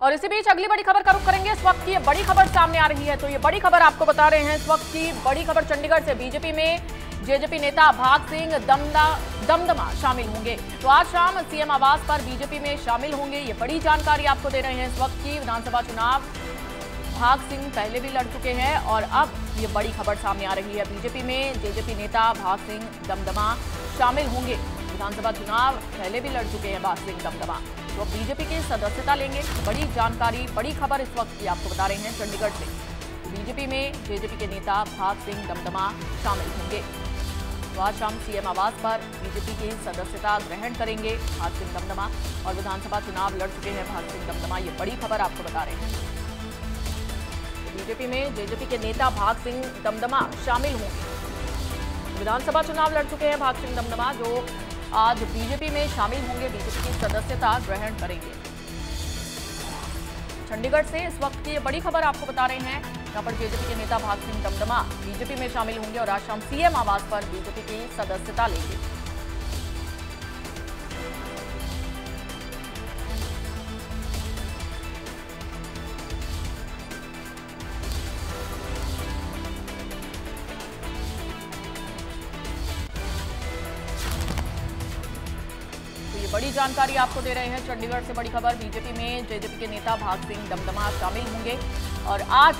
और इसी बीच अगली बड़ी खबर का रुख करेंगे। इस वक्त की ये बड़ी खबर सामने आ रही है। तो ये बड़ी खबर आपको बता रहे हैं। इस वक्त की बड़ी खबर चंडीगढ़ से बीजेपी में जेजेपी नेता भाग सिंह दमदा दमदमा शामिल होंगे। तो आज शाम सीएम आवास पर बीजेपी में शामिल होंगे। ये बड़ी जानकारी आपको दे रहे हैं। इस वक्त की विधानसभा चुनाव भाग सिंह पहले भी लड़ चुके हैं और अब ये बड़ी खबर सामने आ रही है। बीजेपी में जेजेपी नेता भाग सिंह दमदमा शामिल होंगे। विधानसभा चुनाव पहले भी लड़ चुके हैं भाग सिंह दमदमा। तो अब बीजेपी की सदस्यता लेंगे। बड़ी जानकारी, बड़ी खबर इस वक्त की आपको बता रहे हैं चंडीगढ़ से। बीजेपी में जेजेपी के नेता भाग सिंह दमदमा शामिल होंगे। तो आज शाम सीएम आवास पर बीजेपी की सदस्यता ग्रहण करेंगे भाग सिंह दमदमा और विधानसभा चुनाव लड़ चुके हैं भाग सिंह दमदमा। ये बड़ी खबर आपको बता रहे हैं। बीजेपी में जेजेपी के नेता भाग सिंह दमदमा शामिल होंगे। विधानसभा चुनाव लड़ चुके हैं भाग सिंह दमदमा, जो आज बीजेपी में शामिल होंगे बीजेपी की सदस्यता ग्रहण करेंगे। चंडीगढ़ से इस वक्त की बड़ी खबर आपको बता रहे हैं। यहाँ पर बीजेपी के नेता भाग सिंह दमदमा बीजेपी में शामिल होंगे और आज शाम सीएम आवास पर बीजेपी की सदस्यता लेंगे। बड़ी जानकारी आपको दे रहे हैं। चंडीगढ़ से बड़ी खबर, बीजेपी में जेजेपी के नेता भाग सिंह दमदमा शामिल होंगे। और आज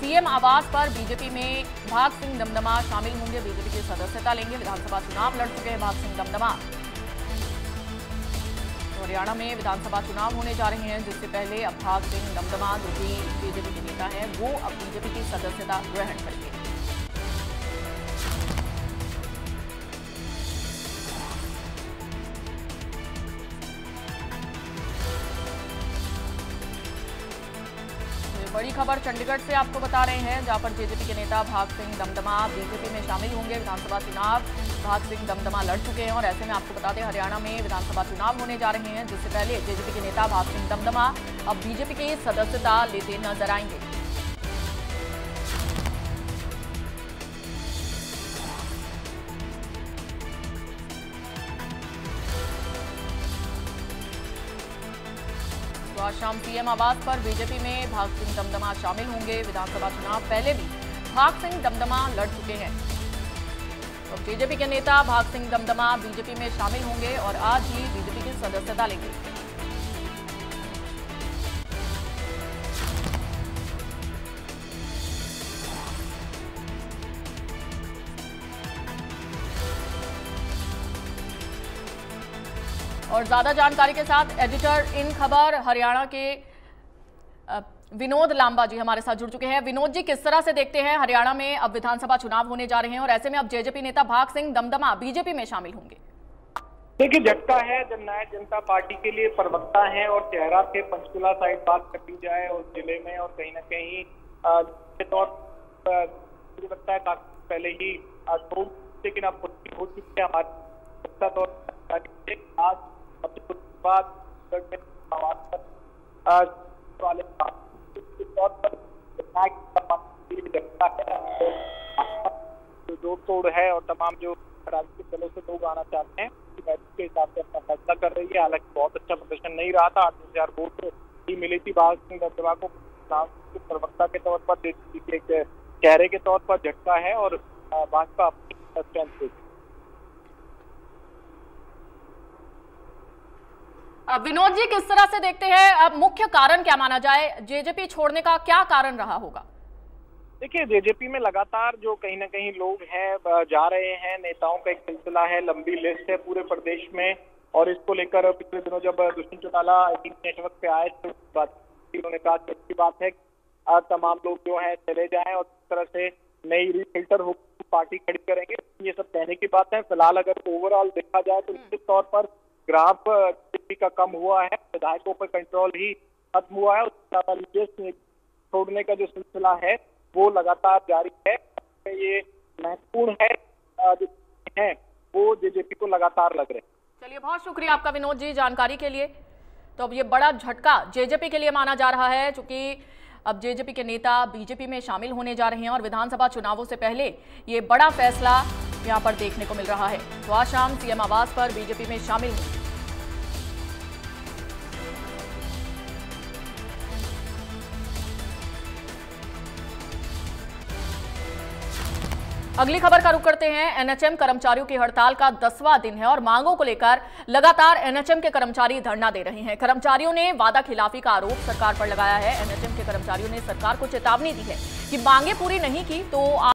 सीएम आवास पर बीजेपी में भाग सिंह दमदमा शामिल होंगे। बीजेपी की सदस्यता लेंगे। विधानसभा चुनाव लड़ चुके हैं भाग सिंह दमदमा। तो हरियाणा में विधानसभा चुनाव होने जा रहे हैं, जिससे पहले अब भाग सिंह दमदमा जो भी बीजेपी के नेता हैं, वो अब बीजेपी की सदस्यता ग्रहण करेंगे। बड़ी खबर चंडीगढ़ से आपको बता रहे हैं, जहाँ पर जेजेपी के नेता भाग सिंह दमदमा बीजेपी में शामिल होंगे। विधानसभा चुनाव, भाग सिंह दमदमा लड़ चुके हैं और ऐसे में आपको बता दें, हरियाणा में विधानसभा चुनाव होने जा रहे हैं, जिससे पहले जेजेपी के नेता भाग सिंह दमदमा अब बीजेपी की सदस्यता लेते नज़र आएँगे। तो आज शाम पीएम आवास पर बीजेपी में भाग सिंह दमदमा शामिल होंगे। विधानसभा चुनाव पहले भी भाग सिंह दमदमा लड़ चुके हैं। तो बीजेपी के नेता भाग सिंह दमदमा बीजेपी में शामिल होंगे और आज ही बीजेपी की सदस्यता लेंगे। और ज़्यादा जानकारी के साथ एडिटर इन खबर, हरियाणा के विनोद लांबा जी हमारे साथ जुड़ चुके हैं। विनोद जी, किस तरह से देखते हैं हरियाणा में अब विधानसभा चुनाव होने जा रहे हैं और ऐसे में अब जेजेपी नेता भाग सिंह दमदमा बीजेपी में शामिल होंगे? देखिए झटका है, जननायक जनता पार्टी के लिए प्रवक्ता है और चेहरा से पंचकुला साइड बात कर दी जाए और ज़िले में और कहीं ना कहीं तौर मुझे लगता है काफ़ी पहले ही लेकिन अब हो चुकी है, हमारे तौर आज जोड़ है और तमाम जो राजनीतिक दलों से लोग आना चाहते हैं बैठक के हिसाब से अपना फैसला कर रही है। हालाँकि बहुत अच्छा प्रदर्शन नहीं रहा था। आठ हज़ार वोट ही मिली थी। बाल सिंह दत्तवा को प्रवक्ता के तौर पर एक चेहरे के तौर पर झटका है और भाजपा अपनी विनोद जी किस तरह से देखते हैं? अब मुख्य कारण क्या माना जाए? जेजेपी छोड़ने का क्या कारण रहा होगा? देखिए जेजेपी में लगातार जो कहीं ना कहीं लोग हैं जा रहे हैं नेताओं का एक सिलसिला है लंबी लिस्ट है पूरे प्रदेश में। और इसको लेकर पिछले दिनों जब दुष्यंत चौटाला नेटवर्क पे आए तो बात उन्होंने कहा कि अच्छी बात है तमाम लोग जो है चले जाएँ और इस तरह से नई रिफिल्टर हो पार्टी खड़ी करेंगे। ये सब कहने की बात है। फ़िलहाल अगर ओवरऑल देखा जाए तो निश्चित तौर पर ग्राफ का कम हुआ है, विधायकों पर कंट्रोल ही खत्म हुआ है छोड़ने का जो सिलसिला है, वो लगातार जारी है। ये महत्वपूर्ण है जो है, वो जेजेपी को लगातार लग रहे चलिए, बहुत शुक्रिया आपका विनोद जी जानकारी के लिए। तो अब ये बड़ा झटका जेजेपी के लिए माना जा रहा है क्योंकि अब जेजेपी के नेता बीजेपी में शामिल होने जा रहे हैं और विधानसभा चुनावों से पहले ये बड़ा फैसला यहाँ पर देखने को मिल रहा है। तो आज शाम सीएम आवास पर बीजेपी में शामिल होंगे अगली खबर का रुख करते हैं। एनएचएम कर्मचारियों की हड़ताल का दसवां दिन है और मांगों को लेकर लगातार एनएचएम के कर्मचारी धरना दे रहे हैं। कर्मचारियों ने वादा खिलाफी का आरोप सरकार पर लगाया है। एनएचएम के कर्मचारियों ने सरकार को चेतावनी दी है कि मांगे पूरी नहीं की तो